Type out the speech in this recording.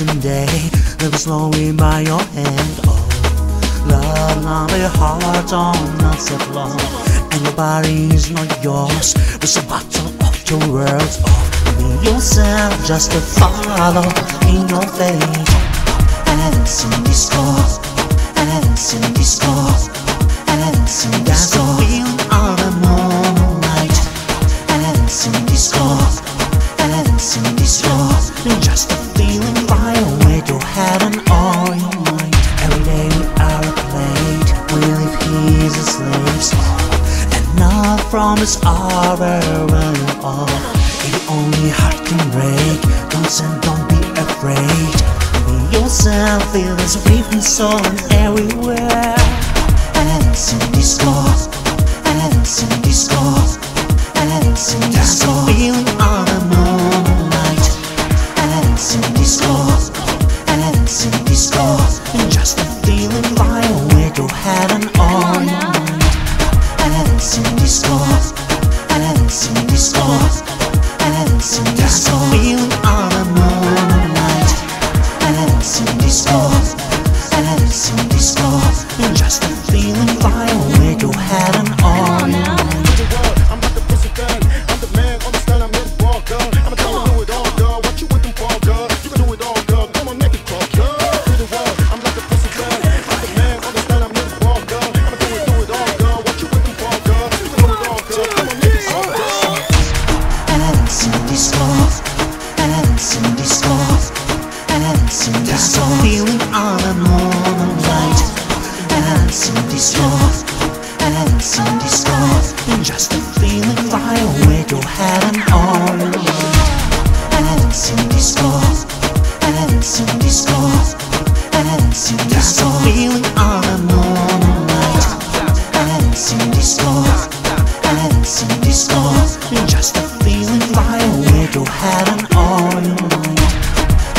on your day, live slowly by your hand. Oh, love, not a heart on not so long, and your body is not yours. It's a battle of your words. Oh, be yourself, just a follow in your fate. And sing this score, and sing this score, and sing this feeling on the moonlight, and sing this score, and sing this score. Just a feeling, fly away your head and all your mind. Every day we are a plate, we live here as slaves, and not from this hour running off. If only heart can break, don't send, don't be afraid. Yourself, feel this. And and and. Feeling and sing this score. Just a feeling, away, go ahead and all your mind. And sing this song. Feeling on the moonlight, and sing this song, and sing this song. Just a feeling, fly away, go ahead and all your mind. And sing this song, and song, and sing this song. Feeling moonlight, and sing this song and sing this song. Just a feeling, fly away, go ahead and all your